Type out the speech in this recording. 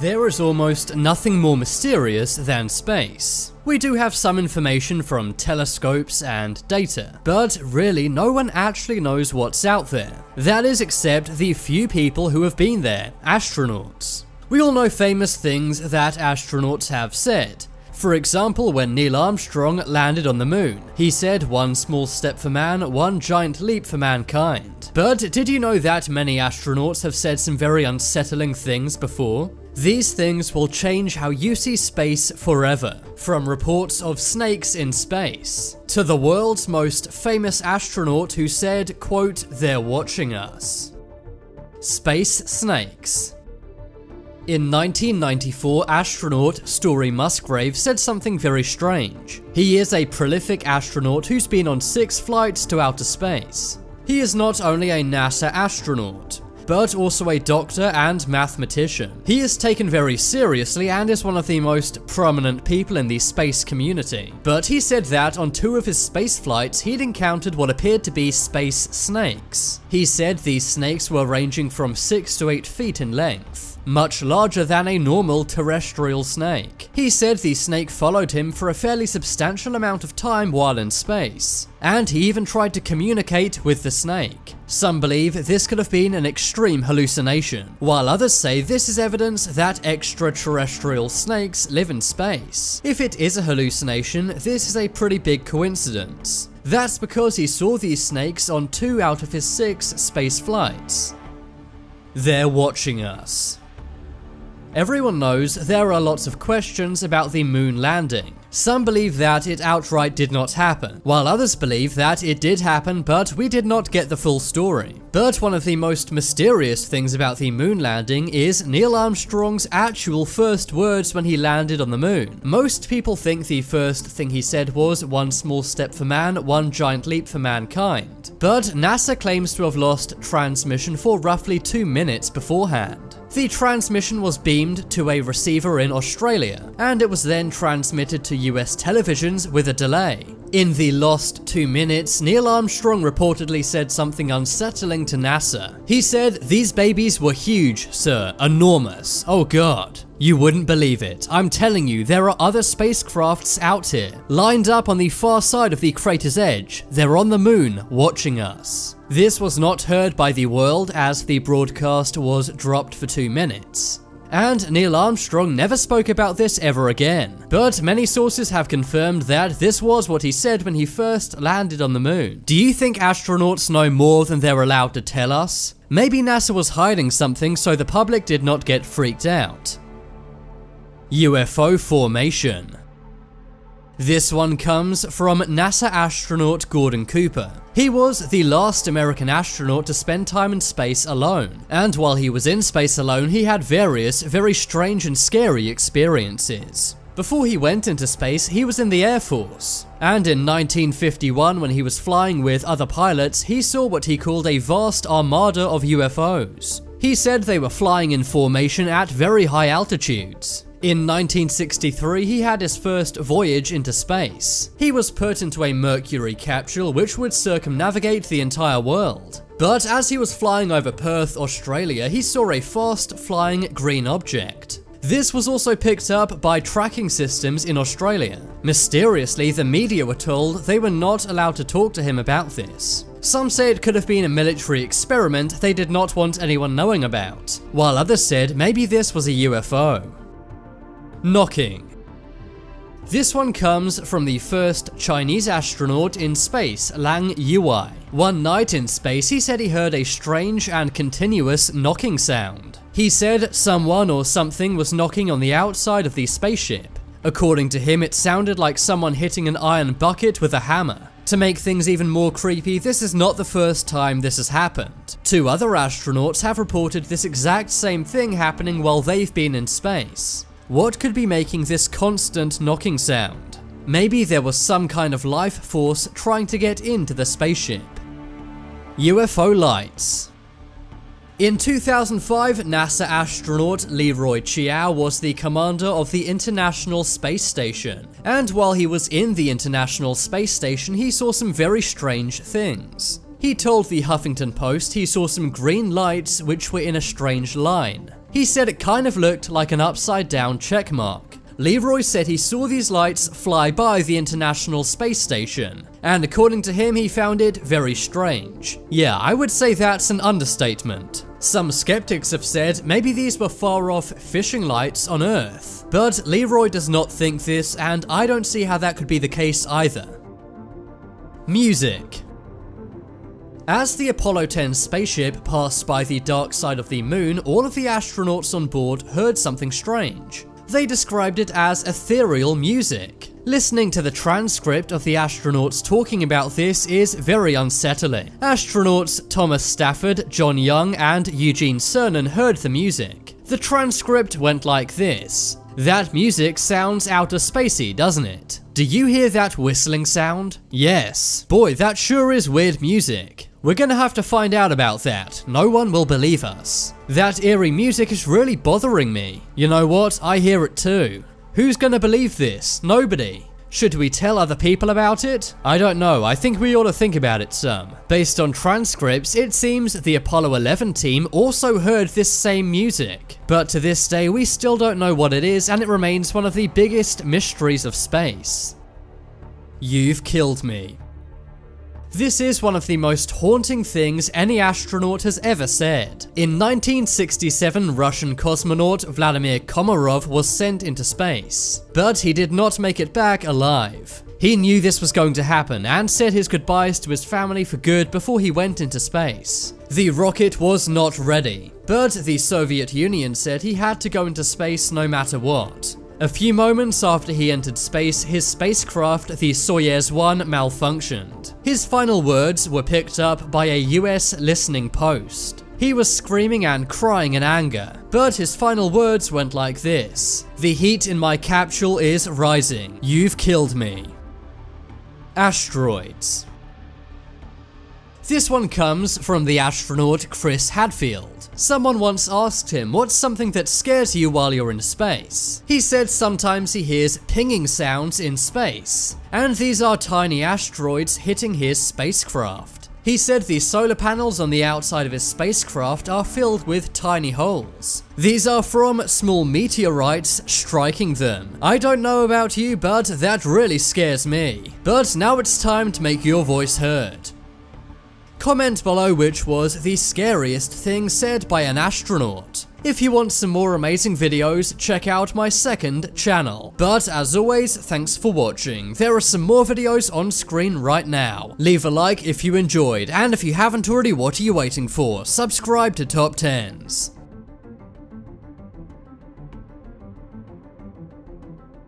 There is almost nothing more mysterious than space. We do have some information from telescopes and data, but really no one actually knows what's out there. That is except the few people who have been there, astronauts. We all know famous things that astronauts have said. For example, when Neil Armstrong landed on the moon, he said one small step for man, one giant leap for mankind. But did you know that many astronauts have said some very unsettling things before? These things will change how you see space forever, from reports of snakes in space, to the world's most famous astronaut who said, quote, they're watching us. Space Snakes in 1994, astronaut Story Musgrave said something very strange. He is a prolific astronaut who's been on six flights to outer space. He is not only a NASA astronaut, but also a doctor and mathematician. He is taken very seriously and is one of the most prominent people in the space community. But he said that on two of his space flights, he'd encountered what appeared to be space snakes. He said these snakes were ranging from 6 to 8 feet in length much larger than a normal terrestrial snake. He said the snake followed him for a fairly substantial amount of time while in space, and he even tried to communicate with the snake. Some believe this could have been an extreme hallucination, while others say this is evidence that extraterrestrial snakes live in space. If it is a hallucination, this is a pretty big coincidence. That's because he saw these snakes on two out of his six space flights. They're watching us. Everyone knows there are lots of questions about the moon landing. Some believe that it outright did not happen, while others believe that it did happen but we did not get the full story. But one of the most mysterious things about the moon landing is Neil Armstrong's actual first words when he landed on the moon. Most people think the first thing he said was one small step for man, one giant leap for mankind. But NASA claims to have lost transmission for roughly two minutes beforehand. The transmission was beamed to a receiver in Australia, and it was then transmitted to US televisions with a delay. In the lost two minutes, Neil Armstrong reportedly said something unsettling to NASA. He said, These babies were huge, sir, enormous. Oh god. You wouldn't believe it. I'm telling you, there are other spacecrafts out here, lined up on the far side of the crater's edge. They're on the moon, watching us. This was not heard by the world as the broadcast was dropped for two minutes. And Neil Armstrong never spoke about this ever again. But many sources have confirmed that this was what he said when he first landed on the moon. Do you think astronauts know more than they're allowed to tell us? Maybe NASA was hiding something so the public did not get freaked out. UFO formation. This one comes from NASA astronaut Gordon Cooper. He was the last American astronaut to spend time in space alone, and while he was in space alone, he had various very strange and scary experiences. Before he went into space, he was in the Air Force. And in 1951, when he was flying with other pilots, he saw what he called a vast armada of UFOs. He said they were flying in formation at very high altitudes. In 1963, he had his first voyage into space. He was put into a Mercury capsule which would circumnavigate the entire world. But as he was flying over Perth, Australia, he saw a fast flying green object. This was also picked up by tracking systems in Australia. Mysteriously, the media were told they were not allowed to talk to him about this. Some say it could have been a military experiment they did not want anyone knowing about, while others said maybe this was a UFO. Knocking. This one comes from the first Chinese astronaut in space, Yang Liwei. One night in space, he said he heard a strange and continuous knocking sound. He said someone or something was knocking on the outside of the spaceship. According to him, it sounded like someone hitting an iron bucket with a hammer. To make things even more creepy, this is not the first time this has happened. Two other astronauts have reported this exact same thing happening while they've been in space. What could be making this constant knocking sound? Maybe there was some kind of life force trying to get into the spaceship. UFO lights. In 2005, NASA astronaut Leroy Chiao was the commander of the International Space Station, and while he was in the International Space Station, he saw some very strange things. He told the Huffington Post he saw some green lights which were in a strange line. He said it kind of looked like an upside down check mark. Leroy said he saw these lights fly by the International Space Station, and according to him, he found it very strange. Yeah, I would say that's an understatement. Some skeptics have said maybe these were far off fishing lights on Earth, but Leroy does not think this, and I don't see how that could be the case either. Music as the Apollo 10 spaceship passed by the dark side of the moon, all of the astronauts on board heard something strange. They described it as ethereal music. Listening to the transcript of the astronauts talking about this is very unsettling. Astronauts Thomas Stafford, John Young, and Eugene Cernan heard the music. The transcript went like this. That music sounds outer spacey, doesn't it? Do you hear that whistling sound? Yes. Boy, that sure is weird music. We're gonna have to find out about that. No one will believe us. That eerie music is really bothering me. You know what? I hear it too. Who's gonna believe this? Nobody. Should we tell other people about it? I don't know, I think we ought to think about it some. Based on transcripts, it seems the Apollo 11 team also heard this same music. But to this day, we still don't know what it is and it remains one of the biggest mysteries of space. You've killed me. This is one of the most haunting things any astronaut has ever said. In 1967, Russian cosmonaut Vladimir Komarov was sent into space, but he did not make it back alive. He knew this was going to happen and said his goodbyes to his family for good before he went into space. The rocket was not ready, but the Soviet Union said he had to go into space no matter what. A few moments after he entered space, his spacecraft, the Soyuz 1, malfunctioned. His final words were picked up by a US listening post. He was screaming and crying in anger, but his final words went like this. The heat in my capsule is rising. You've killed me. Asteroids. This one comes from the astronaut Chris Hadfield. Someone once asked him what's something that scares you while you're in space. He said sometimes he hears pinging sounds in space, and these are tiny asteroids hitting his spacecraft. He said the solar panels on the outside of his spacecraft are filled with tiny holes. These are from small meteorites striking them. I don't know about you, but that really scares me. But now it's time to make your voice heard. Comment below which was the scariest thing said by an astronaut. If you want some more amazing videos, check out my second channel. But as always, thanks for watching. There are some more videos on screen right now. Leave a like if you enjoyed, and if you haven't already, what are you waiting for? Subscribe to Top 10s.